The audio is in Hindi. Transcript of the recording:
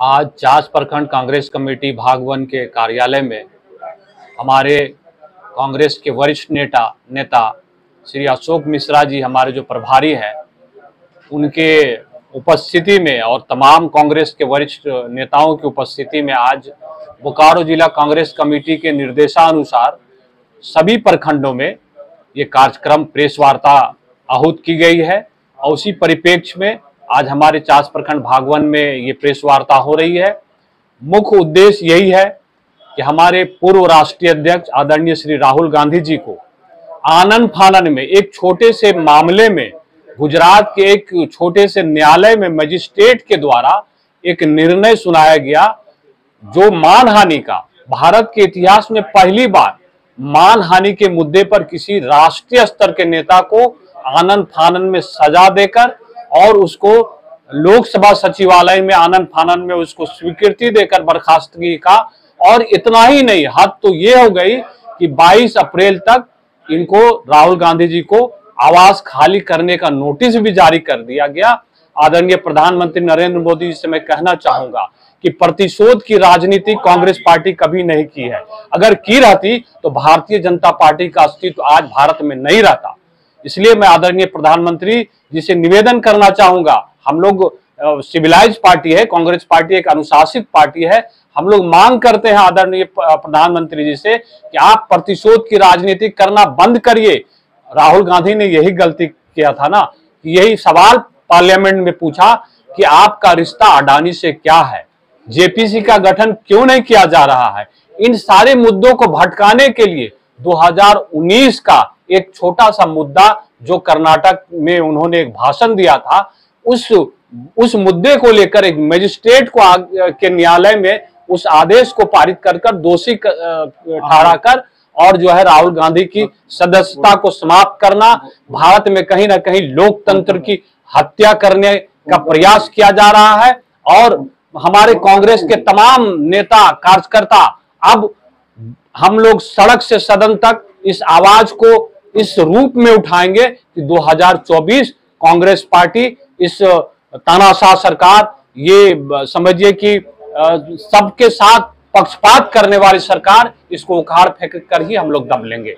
आज चास प्रखंड कांग्रेस कमेटी भागवन के कार्यालय में हमारे कांग्रेस के वरिष्ठ नेता नेता श्री अशोक मिश्रा जी हमारे जो प्रभारी हैं, उनके उपस्थिति में और तमाम कांग्रेस के वरिष्ठ नेताओं की उपस्थिति में आज बोकारो जिला कांग्रेस कमेटी के निर्देशानुसार सभी प्रखंडों में ये कार्यक्रम प्रेस वार्ता आहूत की गई है और उसी परिप्रेक्ष्य में आज हमारे चास प्रखंड भागवन में ये प्रेस वार्ता हो रही है। मुख्य उद्देश्य यही है कि हमारे पूर्व राष्ट्रीय अध्यक्ष आदरणीय श्री राहुल गांधी जी को आनंद फानन में, एक छोटे से मामले में, गुजरात के एक छोटे से न्यायालय में, मजिस्ट्रेट के द्वारा एक निर्णय सुनाया गया, जो मानहानि का, भारत के इतिहास में पहली बार मानहानि के मुद्दे पर किसी राष्ट्रीय स्तर के नेता को आनंद फानन में सजा देकर और उसको लोकसभा सचिवालय में आनंद फानन में उसको स्वीकृति देकर बर्खास्तगी का। और इतना ही नहीं, हद तो ये हो गई कि 22 अप्रैल तक इनको राहुल गांधी जी को आवास खाली करने का नोटिस भी जारी कर दिया गया। आदरणीय प्रधानमंत्री नरेंद्र मोदी जी से मैं कहना चाहूँगा कि प्रतिशोध की राजनीति कांग्रेस पार्टी कभी नहीं की है। अगर की रहती तो भारतीय जनता पार्टी का अस्तित्व आज भारत में नहीं रहता। इसलिए मैं आदरणीय प्रधानमंत्री जी से निवेदन करना चाहूँगा। हम लोग सिविलाइज पार्टी है, कांग्रेस पार्टी एक अनुशासित पार्टी है। हम लोग मांग करते हैं आदरणीय प्रधानमंत्री जी से कि आप प्रतिशोध की राजनीति करना बंद करिए। राहुल गांधी ने यही गलती किया था ना यही सवाल पार्लियामेंट में पूछा कि आपका रिश्ता अडानी से क्या है? जेपीसी का गठन क्यों नहीं किया जा रहा है? इन सारे मुद्दों को भटकाने के लिए 2019 का एक छोटा सा मुद्दा जो कर्नाटक में उन्होंने एक भाषण दिया था उस उस मुद्दे को लेकर एक मजिस्ट्रेट को आ, के न्यायालय में उस आदेश को पारित कर कर दोषी ठहरा कर और जो है राहुल गांधी की सदस्यता को समाप्त करना भारत में कहीं ना कहीं लोकतंत्र की हत्या करने का प्रयास किया जा रहा है और हमारे कांग्रेस के तमाम नेता कार्यकर्ता अब हम लोग सड़क से सदन तक इस आवाज़ को इस रूप में उठाएँगे कि 2024 कांग्रेस पार्टी इस तानाशाह सरकार, ये समझिए कि सबके साथ पक्षपात करने वाली सरकार, इसको उखाड़ फेंक कर ही हम लोग दम लेंगे।